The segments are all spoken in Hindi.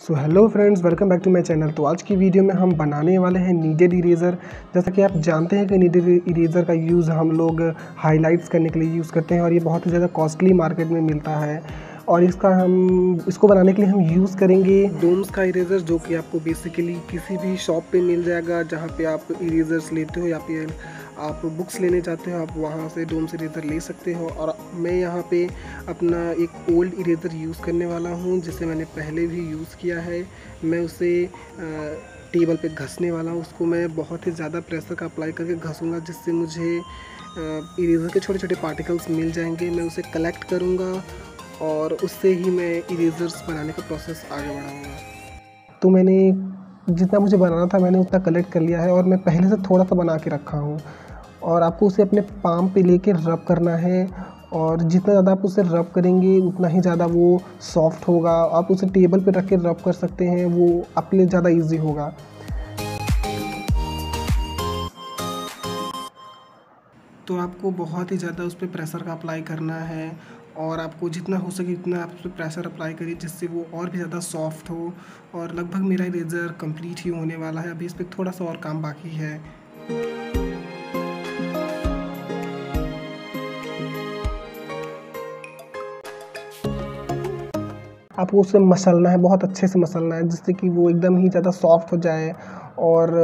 So hello friends welcome back to my channel तो आज की वीडियो में हम बनाने वाले हैं नीडेड इरेज़र जैसा कि आप जानते हैं कि नीडेड इरेज़र का यूज़ हम लोग हाइलाइट्स करने के लिए यूज़ करते हैं और ये बहुत ही ज़्यादा कॉस्टली मार्केट में मिलता है। और इसका हम, इसको बनाने के लिए हम यूज़ करेंगे डोम्स का इरेज़र जो कि आपको बेसिकली किसी भी शॉप पे मिल जाएगा, जहाँ पे आप इरेज़र्स लेते हो या फिर आप बुक्स लेने जाते हो, आप वहाँ से डोम्स इरेज़र ले सकते हो और मैं यहाँ पे अपना एक ओल्ड इरेज़र यूज़ करने वाला हूँ, जिसे मैंने पहले भी यूज़ किया है। मैं उसे टेबल पे घसने वाला हूँ, उसको मैं बहुत ही ज़्यादा प्रेशर का अप्लाई करके घसूँगा, जिससे मुझे इरेज़र के छोटे छोटे पार्टिकल्स मिल जाएँगे। मैं उसे कलेक्ट करूँगा और उससे ही मैं इरेज़र्स बनाने का प्रोसेस आगे बढ़ाऊँगा। तो मैंने जितना मुझे बनाना था, मैंने उतना कलेक्ट कर लिया है और मैं पहले से थोड़ा सा बना के रखा हूँ। और आपको उसे अपने पाम पे लेके रब करना है और जितना ज़्यादा आप उसे रब करेंगे, उतना ही ज़्यादा वो सॉफ्ट होगा। आप उसे टेबल पे रख के रब कर सकते हैं, वो अपने लिए ज़्यादा इजी होगा। तो आपको बहुत ही ज़्यादा उस पर प्रेशर का अप्लाई करना है और आपको जितना हो सके उतना आप उस पर प्रेशर अप्लाई करिए जिससे वो और भी ज़्यादा सॉफ्ट हो और लगभग मेरा इरेज़र कंप्लीट ही होने वाला है। अभी इस पर थोड़ा सा और काम बाकी है। आपको उसे मसलना है, बहुत अच्छे से मसलना है, जिससे कि वो एकदम ही ज़्यादा सॉफ्ट हो जाए और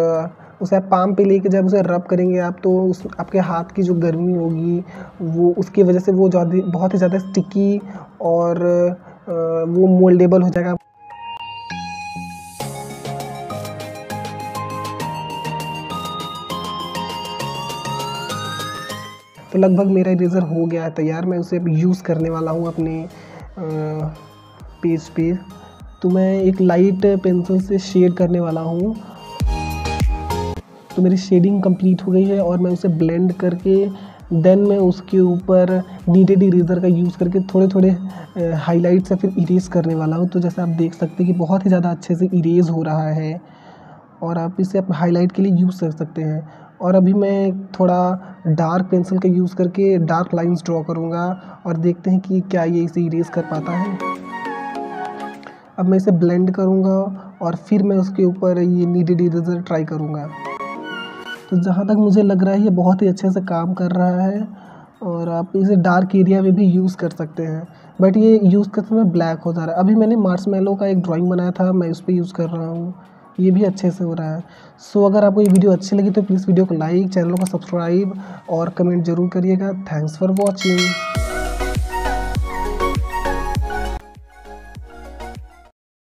उसे आप पाम पे लेके जब उसे रब करेंगे आप तो उस, आपके हाथ की जो गर्मी होगी, वो उसकी वजह से वो ज़्यादा, बहुत ही ज़्यादा स्टिकी और वो मोल्डेबल हो जाएगा। तो लगभग मेरा इरेज़र हो गया है तैयार, मैं उसे अब यूज़ करने वाला हूँ अपने पेज पे तो मैं एक लाइट पेंसिल से शेड करने वाला हूँ। तो मेरी शेडिंग कंप्लीट हो गई है और मैं उसे ब्लेंड करके देन मैं उसके ऊपर नीडेड इरेज़र का यूज़ करके थोड़े थोड़े हाईलाइट्स या फिर इरेज करने वाला हूँ। तो जैसे आप देख सकते हैं कि बहुत ही ज़्यादा अच्छे से इरेज हो रहा है और आप इसे आप हाईलाइट के लिए यूज़ कर सकते हैं। और अभी मैं थोड़ा डार्क पेंसिल का यूज़ करके डार्क लाइंस ड्रॉ करूँगा और देखते हैं कि क्या ये इसे इरेज कर पाता है। अब मैं इसे ब्लेंड करूँगा और फिर मैं उसके ऊपर ये नीडेड इरेज़र ट्राई करूँगा। तो जहाँ तक मुझे लग रहा है ये बहुत ही अच्छे से काम कर रहा है और आप इसे डार्क एरिया में भी यूज़ कर सकते हैं। बट ये यूज़ करते समय ब्लैक हो जा रहा है। अभी मैंने मार्स मेलो का एक ड्राइंग बनाया था मैं उस पर यूज़ कर रहा हूँ। ये भी अच्छे से हो रहा है। सो so, अगर आपको ये वीडियो अच्छी लगी तो प्लीज़ वीडियो को लाइक चैनल को सब्सक्राइब और कमेंट ज़रूर करिएगा। Thanks for watching